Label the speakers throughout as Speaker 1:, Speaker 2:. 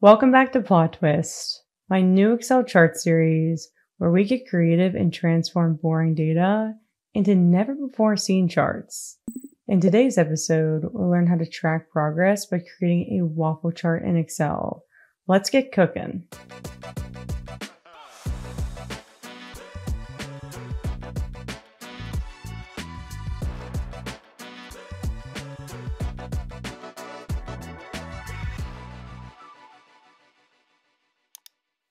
Speaker 1: Welcome back to Plot Twist, my new Excel chart series where we get creative and transform boring data into never before seen charts. In today's episode, we'll learn how to track progress by creating a waffle chart in Excel. Let's get cooking.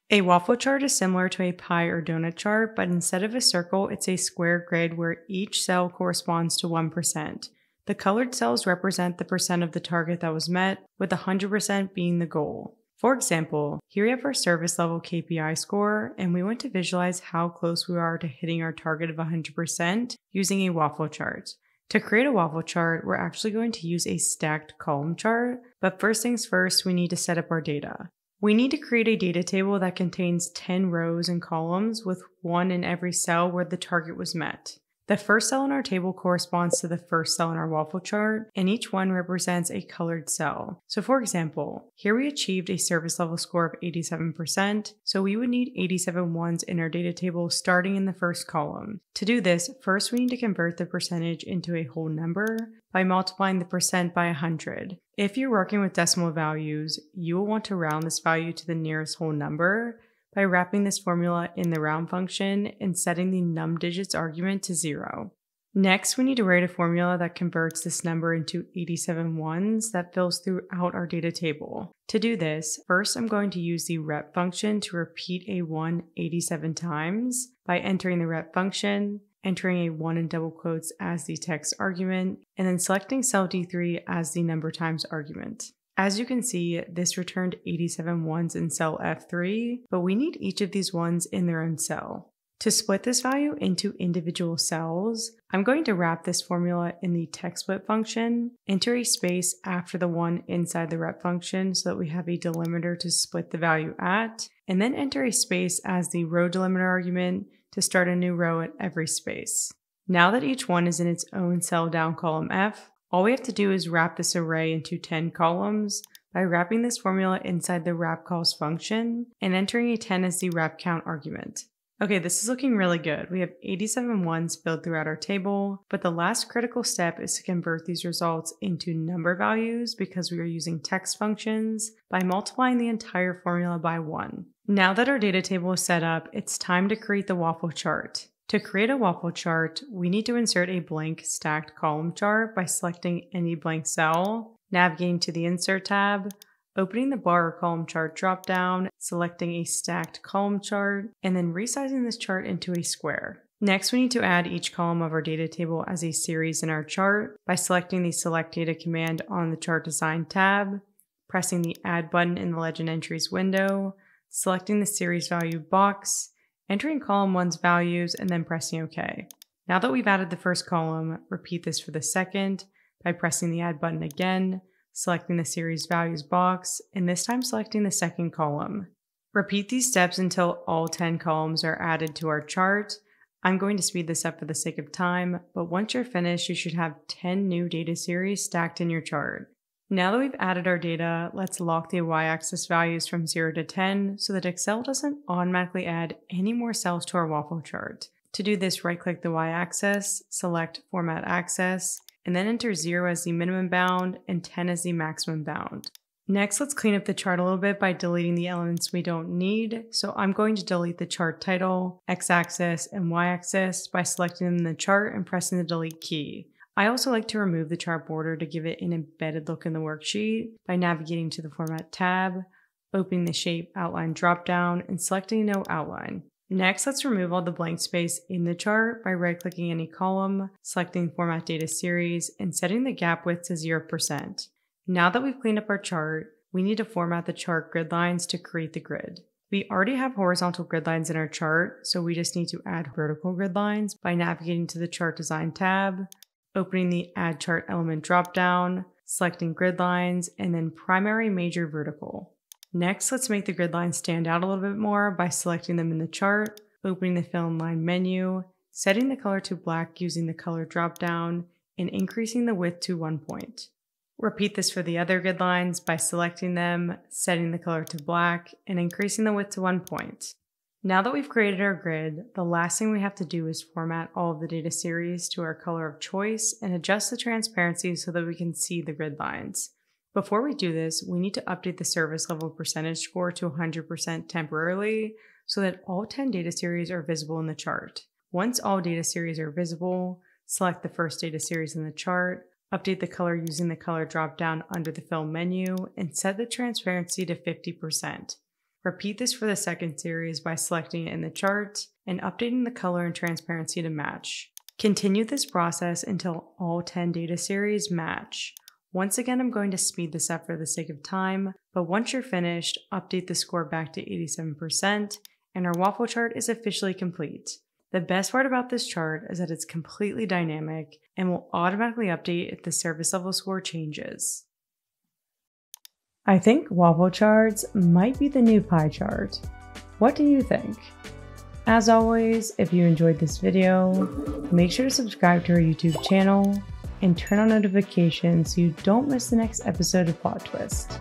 Speaker 1: A waffle chart is similar to a pie or donut chart, but instead of a circle, it's a square grid where each cell corresponds to 1%. The colored cells represent the percent of the target that was met, with 100% being the goal. For example, here we have our service level KPI score, and we want to visualize how close we are to hitting our target of 100% using a waffle chart. To create a waffle chart, we're actually going to use a stacked column chart, but first things first, we need to set up our data. We need to create a data table that contains 10 rows and columns with one in every cell where the target was met. The first cell in our table corresponds to the first cell in our waffle chart, and each one represents a colored cell. So for example, here we achieved a service level score of 87%, so we would need 87 ones in our data table starting in the first column. To do this, first we need to convert the percentage into a whole number by multiplying the percent by 100. If you're working with decimal values, you will want to round this value to the nearest whole number, by wrapping this formula in the round function and setting the num digits argument to zero. Next, we need to write a formula that converts this number into 87 ones that fills throughout our data table. To do this, first I'm going to use the REPT function to repeat a 1 87 times by entering the REPT function, entering a 1 in double quotes as the text argument, and then selecting cell D3 as the number times argument. As you can see, this returned 87 ones in cell F3, but we need each of these ones in their own cell. To split this value into individual cells, I'm going to wrap this formula in the TEXTSPLIT function, enter a space after the one inside the REPT function so that we have a delimiter to split the value at, and then enter a space as the row delimiter argument to start a new row at every space. Now that each one is in its own cell down column F, all we have to do is wrap this array into 10 columns by wrapping this formula inside the WRAPCOLS function and entering a 10 as the wrap count argument. Okay, this is looking really good. We have 87 ones filled throughout our table, but the last critical step is to convert these results into number values because we are using text functions by multiplying the entire formula by 1. Now that our data table is set up, it's time to create the waffle chart. To create a waffle chart, we need to insert a blank stacked column chart by selecting any blank cell, navigating to the Insert tab, opening the bar or column chart dropdown, selecting a stacked column chart, and then resizing this chart into a square. Next, we need to add each column of our data table as a series in our chart by selecting the Select Data command on the Chart Design tab, pressing the Add button in the Legend Entries window, selecting the series value box, entering column 1's values, and then pressing OK. Now that we've added the first column, repeat this for the second by pressing the Add button again, selecting the series values box, and this time selecting the second column. Repeat these steps until all 10 columns are added to our chart. I'm going to speed this up for the sake of time, but once you're finished, you should have 10 new data series stacked in your chart. Now that we've added our data, let's lock the y-axis values from 0 to 10 so that Excel doesn't automatically add any more cells to our waffle chart. To do this, right-click the y-axis, select Format Axis, and then enter 0 as the minimum bound and 10 as the maximum bound. Next, let's clean up the chart a little bit by deleting the elements we don't need. So I'm going to delete the chart title, x-axis, and y-axis by selecting them in the chart and pressing the delete key. I also like to remove the chart border to give it an embedded look in the worksheet by navigating to the Format tab, opening the Shape Outline dropdown, and selecting No Outline. Next, let's remove all the blank space in the chart by right-clicking any column, selecting Format Data Series, and setting the gap width to 0%. Now that we've cleaned up our chart, we need to format the chart grid lines to create the grid. We already have horizontal grid lines in our chart, so we just need to add vertical grid lines by navigating to the Chart Design tab, opening the Add Chart Element dropdown, selecting grid lines, and then Primary Major Vertical. Next, let's make the grid lines stand out a little bit more by selecting them in the chart, opening the Fill in Line menu, setting the color to black using the Color dropdown, and increasing the width to one point. Repeat this for the other grid lines by selecting them, setting the color to black, and increasing the width to one point. Now that we've created our grid, the last thing we have to do is format all of the data series to our color of choice and adjust the transparency so that we can see the grid lines. Before we do this, we need to update the service level percentage score to 100% temporarily so that all 10 data series are visible in the chart. Once all data series are visible, select the first data series in the chart, update the color using the color drop down under the fill menu, and set the transparency to 50%. Repeat this for the second series by selecting it in the chart and updating the color and transparency to match. Continue this process until all 10 data series match. Once again, I'm going to speed this up for the sake of time, but once you're finished, update the score back to 87% and our waffle chart is officially complete. The best part about this chart is that it's completely dynamic and will automatically update if the service level score changes. I think waffle charts might be the new pie chart. What do you think? As always, if you enjoyed this video, make sure to subscribe to our YouTube channel and turn on notifications so you don't miss the next episode of Plot Twist.